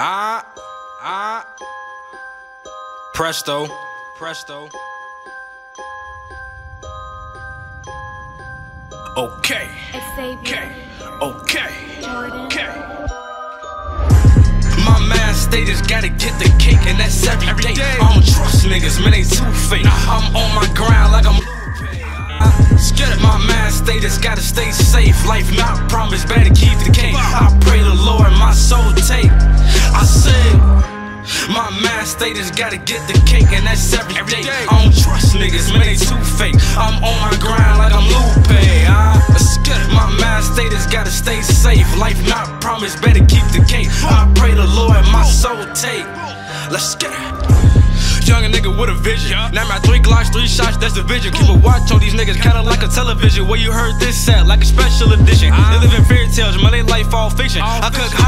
Ah, ah. Presto, presto. Okay, okay, okay, okay. My man just gotta get the cake, and that's every, every day. day. I don't trust niggas, man, they too fake. I'm on my grind like I'm. Scared my man just gotta stay safe. Life not promised, better keep the cake. I pray the Lord my soul take. I. My mind status gotta get the cake, and that's every day. I don't trust niggas, man, they too fake. I'm on my grind like I'm Lupe. Uh, my mind status gotta stay safe. Life not promised, better keep the cake. I pray the Lord my soul take. Let's get it. Young nigga with a vision. Now I'm at three glocks, three shots, that's the vision. Keep a watch on these niggas, kinda like a television. Where you heard this set, like a special edition. They live in fairy tales, my life all fiction. I cook hot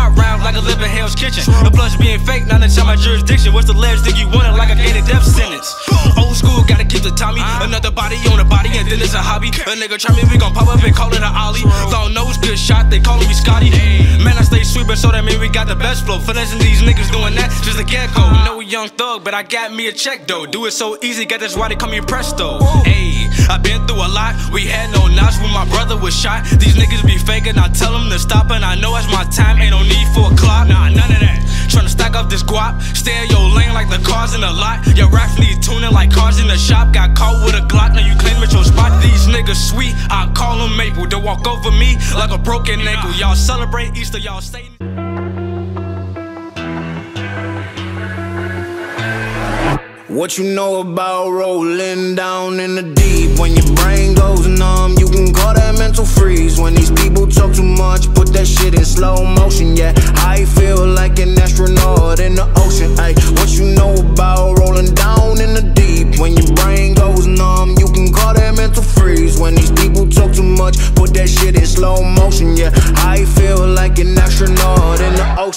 Kitchen. The plus being fake, now that's my jurisdiction. What's the ledge that you wanted, like I gave a death sentence? Old school, gotta keep the Tommy. Another body on a body, and then it's a hobby. A nigga try me, we gon' pop up and call it an Ollie. Don't know good shot, they callin' me Scotty. Man, I stay sweet, but so that mean we got the best flow. Finessing these niggas doing that, just a gecko. No young thug, but I got me a check though. Do it so easy, get that's why they call me Presto. Hey, I been through a lot. We had no knots when my brother was shot. These niggas be faking, I tell them to stop, and I know it's my time. Ain't no need for a clock, nah, none of that. Tryna stack up this guap, stay in your lane like the cars in the lot. Your raps need tuning like cars in the shop. Got caught with a Glock, now you claim it's your spot. These niggas sweet, I call them maple. They walk over me like a broken ankle. Y'all celebrate Easter, y'all stay. What you know about rolling down in the deep? When your brain goes numb, you can call that mental freeze. When these people talk too much, put that shit in slow motion. Yeah,